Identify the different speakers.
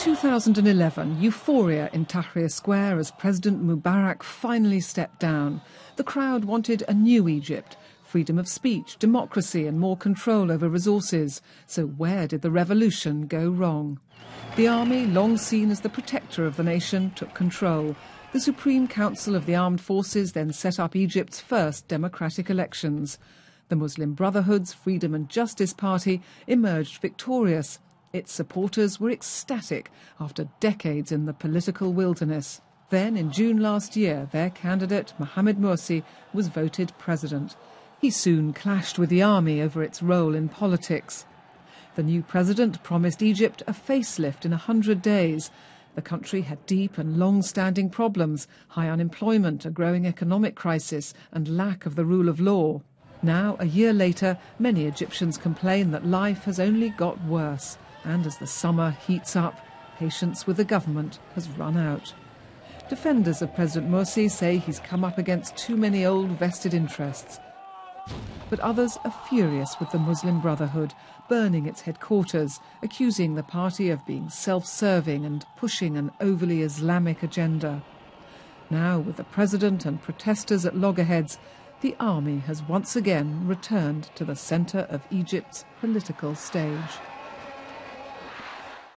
Speaker 1: 2011, euphoria in Tahrir Square as President Mubarak finally stepped down. The crowd wanted a new Egypt, freedom of speech, democracy, and more control over resources. So, where did the revolution go wrong? The army, long seen as the protector of the nation, took control. The Supreme Council of the Armed Forces then set up Egypt's first democratic elections. The Muslim Brotherhood's Freedom and Justice Party emerged victorious. Its supporters were ecstatic after decades in the political wilderness. Then, in June last year, their candidate, Mohamed Morsi, was voted president. He soon clashed with the army over its role in politics. The new president promised Egypt a facelift in a hundred days. The country had deep and long standing problems high unemployment, a growing economic crisis, and lack of the rule of law. Now, a year later, many Egyptians complain that life has only got worse. And as the summer heats up, patience with the government has run out. Defenders of President Morsi say he's come up against too many old vested interests. But others are furious with the Muslim Brotherhood, burning its headquarters, accusing the party of being self serving and pushing an overly Islamic agenda. Now, with the president and protesters at loggerheads, the army has once again returned to the centre of Egypt's political stage.